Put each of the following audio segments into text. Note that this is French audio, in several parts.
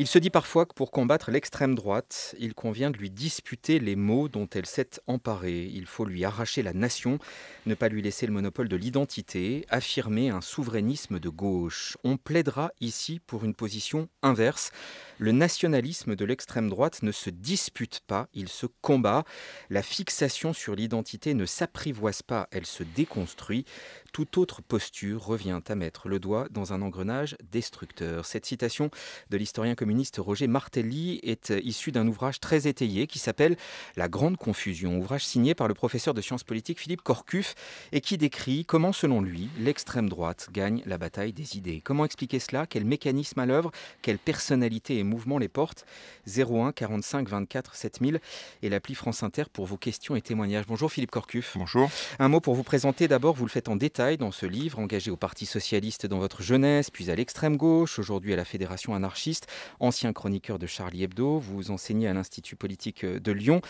Il se dit parfois que pour combattre l'extrême droite, il convient de lui disputer les mots dont elle s'est emparée. Il faut lui arracher la nation, ne pas lui laisser le monopole de l'identité, affirmer un souverainisme de gauche. On plaidera ici pour une position inverse. Le nationalisme de l'extrême droite ne se dispute pas, il se combat. La fixation sur l'identité ne s'apprivoise pas, elle se déconstruit. Toute autre posture revient à mettre le doigt dans un engrenage destructeur. Cette citation de l'historien communiste Roger Martelly est issue d'un ouvrage très étayé qui s'appelle La Grande Confusion, ouvrage signé par le professeur de sciences politiques Philippe Corcuff et qui décrit comment, selon lui, l'extrême droite gagne la bataille des idées. Comment expliquer cela? Quel mécanisme à l'œuvre? Quelle personnalité et mouvement les porte 01 45 24 7000 et l'appli France Inter pour vos questions et témoignages. Bonjour Philippe Corcuff. Bonjour. Un mot pour vous présenter d'abord, vous le faites en détail dans ce livre, engagé au Parti socialiste dans votre jeunesse, puis à l'extrême gauche, aujourd'hui à la Fédération anarchiste, ancien chroniqueur de Charlie Hebdo, vous enseignez à l'Institut politique de Lyon.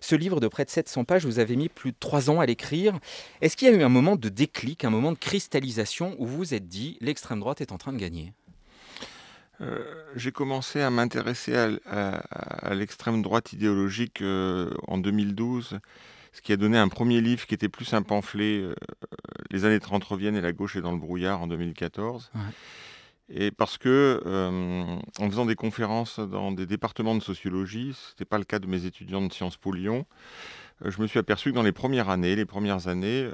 Ce livre de près de 700 pages, vous avez mis plus de trois ans à l'écrire. Est-ce qu'il y a eu un moment de déclic, un moment de cristallisation où vous vous êtes dit l'extrême droite est en train de gagner? Euh, j'ai commencé à m'intéresser à, l'extrême droite idéologique euh, en 2012 ce qui a donné un premier livre qui était plus un pamphlet, euh, Les années 30 reviennent et la gauche est dans le brouillard en 2014. Et parce que, euh, en faisant des conférences dans des départements de sociologie, ce n'était pas le cas de mes étudiants de Sciences Po Lyon, euh, je me suis aperçu que dans les premières années, les premières années,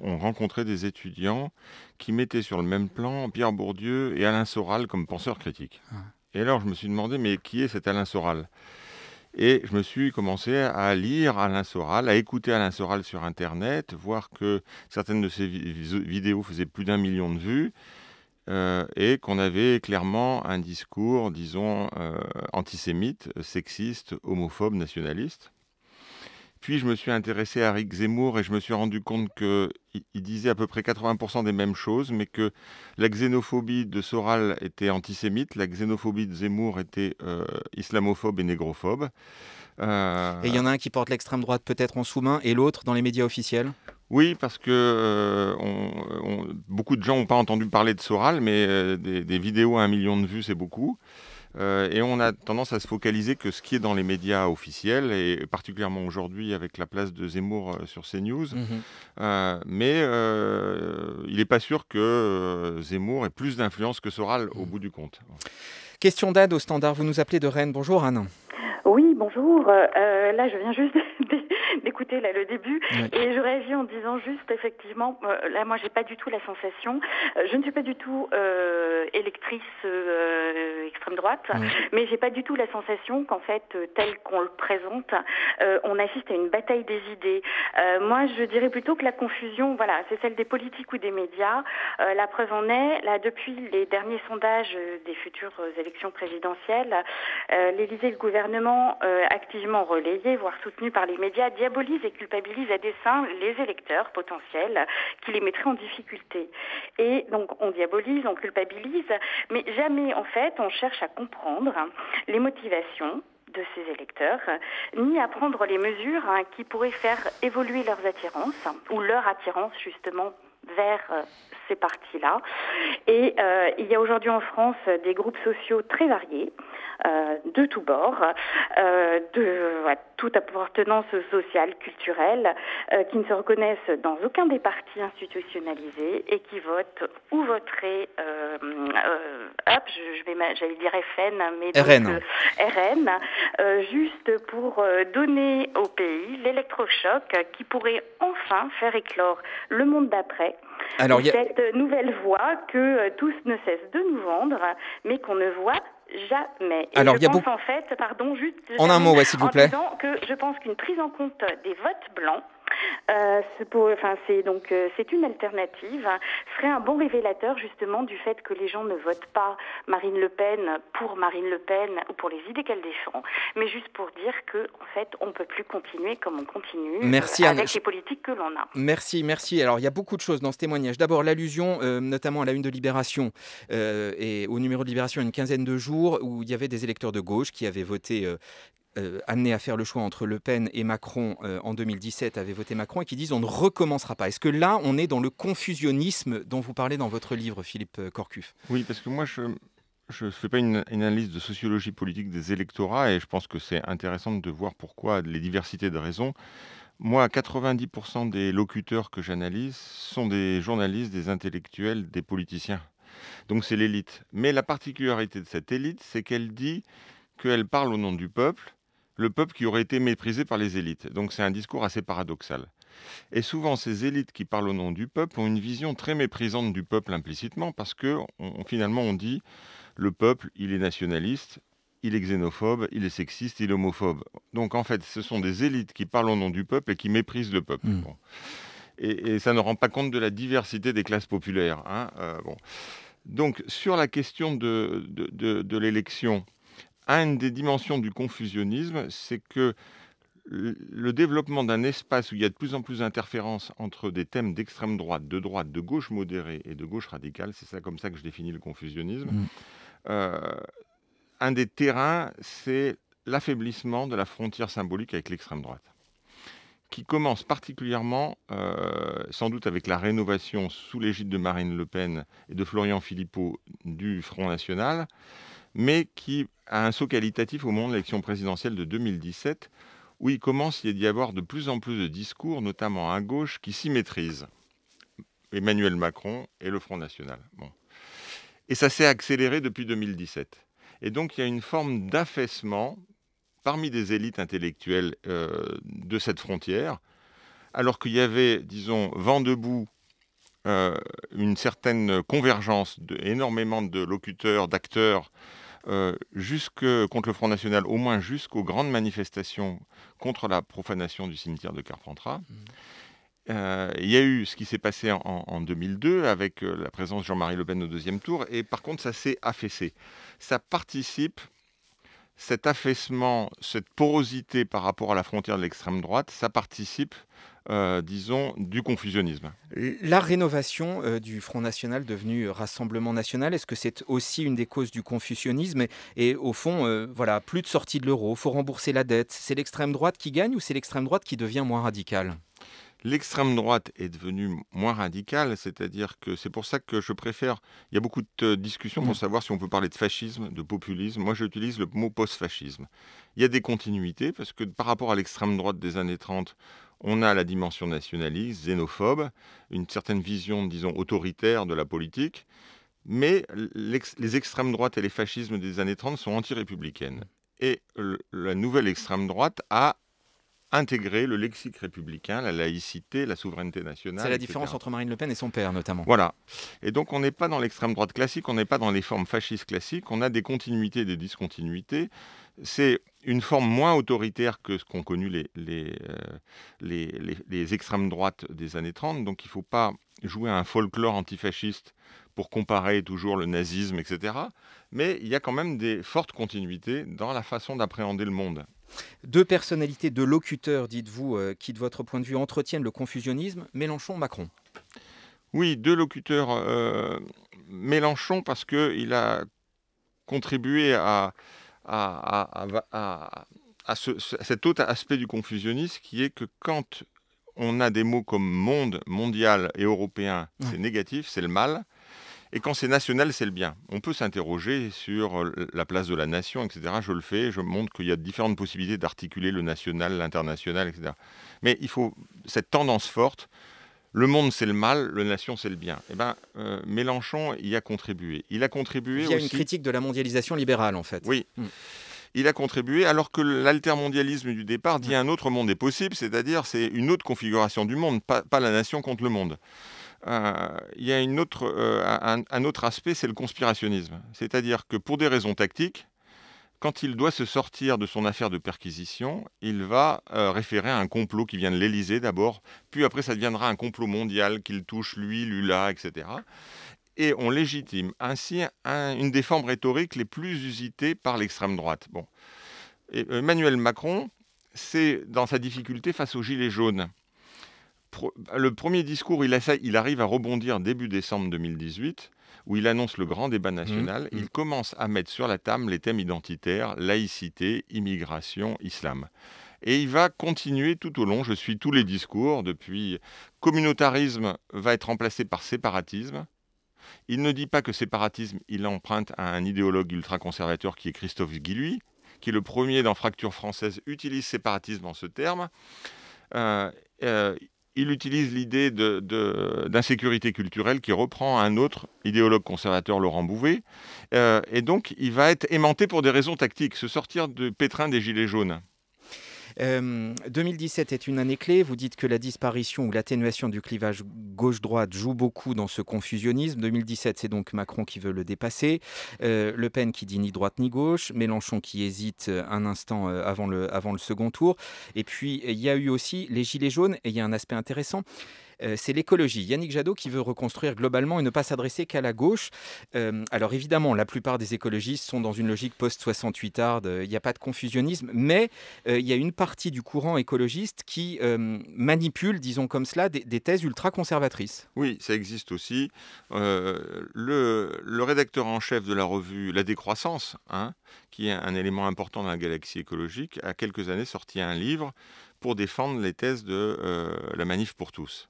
on, rencontrait des étudiants qui mettaient sur le même plan Pierre Bourdieu et Alain Soral comme penseurs critiques. Et alors je me suis demandé, mais qui est cet Alain Soral? Et je me suis commencé à lire Alain Soral, à écouter Alain Soral sur Internet, voir que certaines de ses vidéos faisaient plus d'un million de vues. Euh, et qu'on avait clairement un discours, disons, euh, antisémite, sexiste, homophobe, nationaliste. Puis je me suis intéressé à Rick Zemmour et je me suis rendu compte qu'il il disait à peu près 80% des mêmes choses, mais que la xénophobie de Soral était antisémite, la xénophobie de Zemmour était euh, islamophobe et négrophobe. Et il y en a un qui porte l'extrême droite peut-être en sous-main et l'autre dans les médias officiels? Oui, parce que euh, beaucoup de gens n'ont pas entendu parler de Soral, mais des, des, vidéos à un million de vues, c'est beaucoup. Euh, et on a tendance à se focaliser que ce qui est dans les médias officiels, et particulièrement aujourd'hui avec la place de Zemmour euh, sur CNews. Euh, mais il n'est pas sûr que Zemmour ait plus d'influence que Soral au mhm. bout du compte. Question d'Ad au standard. Vous nous appelez de Rennes. Bonjour Anne. Oui, bonjour. là, je viens juste d'écouter là le début. Et je réagis en disant juste effectivement euh, là moi j'ai pas du tout la sensation. Euh, je ne suis pas du tout euh, électrice extrême droite mais j'ai pas du tout la sensation qu'en fait tel qu'on le présente on assiste à une bataille des idées. Moi je dirais plutôt que la confusion voilà c'est celle des politiques ou des médias. La preuve en est là depuis les derniers sondages des futures élections présidentielles l'Élysée et le gouvernement activement relayés voire soutenus par les médias diabolise et culpabilise à dessein les électeurs potentiels qui les mettraient en difficulté. Et donc on diabolise, on culpabilise, mais jamais en fait on cherche à comprendre les motivations de ces électeurs, ni à prendre les mesures hein, qui pourraient faire évoluer leurs attirances, ou leur attirance justement vers euh, ces partis-là. Et euh, il y a aujourd'hui en France des groupes sociaux très variés, euh, de tous bords, euh, de toute appartenance sociale, culturelle, euh, qui ne se reconnaissent dans aucun des partis institutionnalisés et qui votent ou voteraient, hop, je, vais, j'allais dire FN, mais RN, RN juste pour donner au pays l'électrochoc qui pourrait enfin faire éclore le monde d'après. Alors, cette nouvelle voie que tous ne cessent de nous vendre, mais qu'on ne voit Jamais. Alors, je il y a pense beaucoup... en fait, pardon, juste. En un mot, s'il vous plaît. que je pense qu'une prise en compte des votes blancs euh, enfin, c'est donc euh, c'est une alternative, serait un bon révélateur justement du fait que les gens ne votent pas Marine Le Pen pour Marine Le Pen ou pour les idées qu'elle défend, mais juste pour dire que en fait on peut plus continuer comme on continue merci, euh, avec les politiques que l'on a. Merci, merci. Alors il y a beaucoup de choses dans ce témoignage. D'abord l'allusion, notamment à la une de Libération et au numéro de Libération une quinzaine de jours où il y avait des électeurs de gauche qui avaient voté euh, amenés à faire le choix entre Le Pen et Macron euh, en 2017 avaient voté Macron et qui disent on ne recommencera pas. Est-ce que là, on est dans le confusionnisme dont vous parlez dans votre livre, Philippe Corcuff Oui, parce que moi, je, je ne fais pas une, analyse de sociologie politique des électorats et je pense que c'est intéressant de voir pourquoi les diversités de raisons. Moi, 90% des locuteurs que j'analyse sont des journalistes, des intellectuels, des politiciens. Donc c'est l'élite. Mais la particularité de cette élite, c'est qu'elle dit qu'elle parle au nom du peuple, le peuple qui aurait été méprisé par les élites. Donc c'est un discours assez paradoxal. Et souvent, ces élites qui parlent au nom du peuple ont une vision très méprisante du peuple implicitement, parce que finalement, on dit le peuple, il est nationaliste, il est xénophobe, il est sexiste, il est homophobe. Donc en fait, ce sont des élites qui parlent au nom du peuple et qui méprisent le peuple. Hmm. Et, ça ne rend pas compte de la diversité des classes populaires. Hein, euh, bon. Donc sur la question de, de l'élection, une des dimensions du confusionnisme, c'est que le développement d'un espace où il y a de plus en plus d'interférences entre des thèmes d'extrême droite, de droite, de gauche modérée et de gauche radicale, c'est ça comme ça que je définis le confusionnisme, mmh. euh, un des terrains, c'est l'affaiblissement de la frontière symbolique avec l'extrême droite, qui commence particulièrement, euh, sans doute avec la rénovation sous l'égide de Marine Le Pen et de Florian Philippot du Front National, mais qui a un saut qualitatif au moment de l'élection présidentielle de 2017, où il commence à y avoir de plus en plus de discours, notamment à gauche, qui s'y maîtrisent. Emmanuel Macron et le Front National. Bon. Et ça s'est accéléré depuis 2017. Et donc il y a une forme d'affaissement parmi des élites intellectuelles euh, de cette frontière, alors qu'il y avait, disons, vent debout, euh, une certaine convergence, de, énormément de locuteurs, d'acteurs euh, jusque contre le Front National, au moins jusqu'aux grandes manifestations contre la profanation du cimetière de Carpentras. Mmh. Euh, il y a eu ce qui s'est passé en, 2002 avec euh, la présence de Jean-Marie Le Pen au deuxième tour, et par contre, ça s'est affaissé. Ça participe, cet affaissement, cette porosité par rapport à la frontière de l'extrême droite, ça participe euh, disons, du confusionnisme. La rénovation euh, du Front National devenu Rassemblement National, est-ce que c'est aussi une des causes du confusionnisme et, au fond, euh, voilà, plus de sortie de l'euro, faut rembourser la dette. C'est l'extrême droite qui gagne ou c'est l'extrême droite qui devient moins radicale? L'extrême droite est devenue moins radicale, c'est-à-dire que c'est pour ça que je préfère. Il y a beaucoup de discussions pour mm. savoir si on peut parler de fascisme, de populisme. Moi, j'utilise le mot post-fascisme. Il y a des continuités parce que par rapport à l'extrême droite des années 30, on a la dimension nationaliste, xénophobe, une certaine vision, disons, autoritaire de la politique, mais les extrêmes droites et les fascismes des années 30 sont anti-républicaines. Et la nouvelle extrême droite a intégré le lexique républicain, la laïcité, la souveraineté nationale. C'est la différence entre Marine Le Pen et son père, notamment. Voilà. Et donc, on n'est pas dans l'extrême droite classique, on n'est pas dans les formes fascistes classiques, on a des continuités et des discontinuités c'est une forme moins autoritaire que ce qu'ont connu les, les, euh, les, extrêmes droites des années 30. Donc il ne faut pas jouer à un folklore antifasciste pour comparer toujours le nazisme, etc. Mais il y a quand même des fortes continuités dans la façon d'appréhender le monde. Deux personnalités, deux locuteurs, dites-vous, euh, qui de votre point de vue entretiennent le confusionnisme, Mélenchon-Macron. Oui, deux locuteurs. Euh, Mélenchon parce qu'il a contribué à à, cet autre aspect du confusionnisme qui est que quand on a des mots comme monde, mondial et européen, c'est négatif, c'est le mal. Et quand c'est national, c'est le bien. On peut s'interroger sur la place de la nation, etc. Je le fais, je montre qu'il y a différentes possibilités d'articuler le national, l'international, etc. Mais il faut cette tendance forte le monde c'est le mal, le nation c'est le bien. Eh ben, euh, Mélenchon y a contribué. Il a contribué via une critique de la mondialisation libérale en fait. Oui. Hmm. Il a contribué alors que l'altermondialisme du départ dit un autre monde est possible, c'est-à-dire c'est une autre configuration du monde, pas, la nation contre le monde. Euh, il y a une autre, euh, un, autre aspect, c'est le conspirationnisme. C'est-à-dire que pour des raisons tactiques, quand il doit se sortir de son affaire de perquisition, il va euh, référer à un complot qui vient de l'Élysée d'abord, puis après ça deviendra un complot mondial qu'il touche lui, Lula, etc. Et on légitime ainsi une des formes rhétoriques les plus usitées par l'extrême droite. Bon. Emmanuel Macron, c'est dans sa difficulté face aux Gilets jaunes. le premier discours, il, il arrive à rebondir début décembre 2018 où il annonce le grand débat national. Mmh, mmh. Il commence à mettre sur la table les thèmes identitaires, laïcité, immigration, islam. Et il va continuer tout au long, je suis tous les discours, depuis communautarisme va être remplacé par séparatisme, Il ne dit pas que séparatisme, il emprunte à un idéologue ultra-conservateur qui est Christophe Guilluy, qui est le premier dans Fracture française utilise séparatisme en ce terme. Euh, euh, il utilise l'idée d'insécurité culturelle qui reprend un autre idéologue conservateur, Laurent Bouvet. Euh, et donc, il va être aimanté pour des raisons tactiques, se sortir de pétrin des Gilets jaunes. 2017 euh, est une année clé. Vous dites que la disparition ou l'atténuation du clivage gauche-droite joue beaucoup dans ce confusionnisme. 2017, c'est donc Macron qui veut le dépasser. Euh, le Pen qui dit ni droite ni gauche. Mélenchon qui hésite un instant euh, avant le, avant le second tour. Et puis, il y a eu aussi les Gilets jaunes. Et il y a un aspect intéressant. Euh, c'est l'écologie. Yannick Jadot qui veut reconstruire globalement et ne pas s'adresser qu'à la gauche. Euh, alors évidemment, la plupart des écologistes sont dans une logique post-68 ard, il n'y a pas de confusionnisme, mais euh, il y a une partie du courant écologiste qui manipule, disons comme cela, des, thèses ultra-conservatrices. Oui, ça existe aussi. Le, rédacteur en chef de la revue La Décroissance, hein, qui est un élément important dans la galaxie écologique, a quelques années sorti un livre pour défendre les thèses de la manif pour tous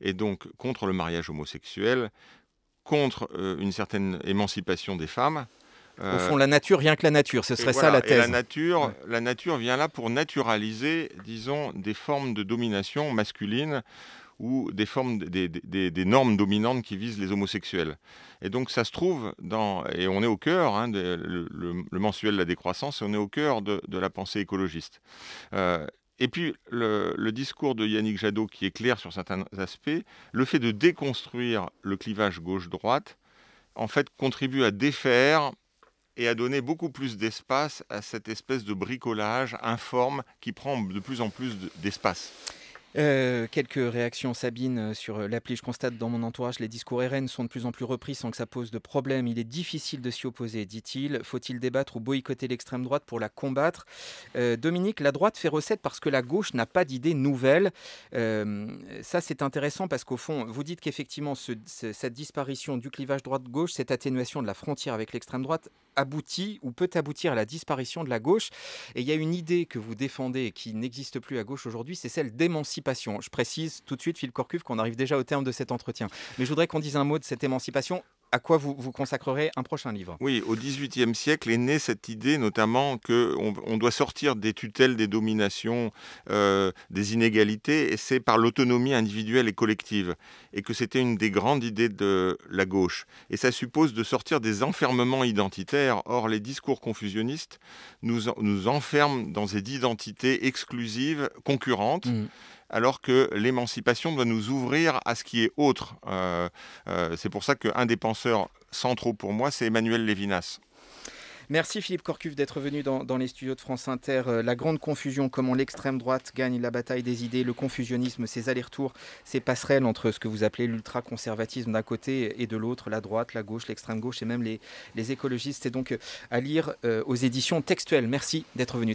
et donc contre le mariage homosexuel, contre euh, une certaine émancipation des femmes. Au fond, la nature, rien que la nature, ce serait ça la thèse. la nature, la nature vient là pour naturaliser, disons, des formes de domination masculine ou des formes, des, normes dominantes qui visent les homosexuels. Et donc ça se trouve dans, et on est au cœur, hein, le, mensuel de La décroissance, on est au cœur de, la pensée écologiste. Euh, et puis le, discours de Yannick Jadot qui est clair sur certains aspects, le fait de déconstruire le clivage gauche-droite, en fait, contribue à défaire et à donner beaucoup plus d'espace à cette espèce de bricolage informe qui prend de plus en plus d'espace. Euh, quelques réactions, Sabine, euh, sur euh, l'appli. Je constate dans mon entourage, les discours RN sont de plus en plus repris sans que ça pose de problème. Il est difficile de s'y opposer, dit-il. Faut-il débattre ou boycotter l'extrême droite pour la combattre? Dominique, la droite fait recette parce que la gauche n'a pas d'idées nouvelles. ça, c'est intéressant parce qu'au fond, vous dites qu'effectivement, cette disparition du clivage droite-gauche, cette atténuation de la frontière avec l'extrême droite, aboutit ou peut aboutir à la disparition de la gauche. Et il y a une idée que vous défendez et qui n'existe plus à gauche aujourd'hui, c'est celle d'émancipation. Je précise tout de suite, Phil Corcuve, qu'on arrive déjà au terme de cet entretien. Mais je voudrais qu'on dise un mot de cette émancipation à quoi vous, vous consacrerez un prochain livre? Oui, au XVIIIe siècle est née cette idée notamment qu'on on doit sortir des tutelles, des dominations, euh, des inégalités, et c'est par l'autonomie individuelle et collective, et que c'était une des grandes idées de la gauche. Et ça suppose de sortir des enfermements identitaires. Or, les discours confusionnistes nous, nous enferment dans des identités exclusives, concurrentes. Mmh alors que l'émancipation doit nous ouvrir à ce qui est autre. Euh, euh, c'est pour ça qu'un des penseurs centraux pour moi, c'est Emmanuel Lévinas. Merci Philippe Corcuve d'être venu dans, les studios de France Inter. Euh, la grande confusion, comment l'extrême droite gagne la bataille des idées, le confusionnisme, ces allers-retours, ces passerelles entre ce que vous appelez l'ultra-conservatisme d'un côté et de l'autre, la droite, la gauche, l'extrême gauche et même les, écologistes. C'est donc à lire aux éditions textuelles. Merci d'être venu.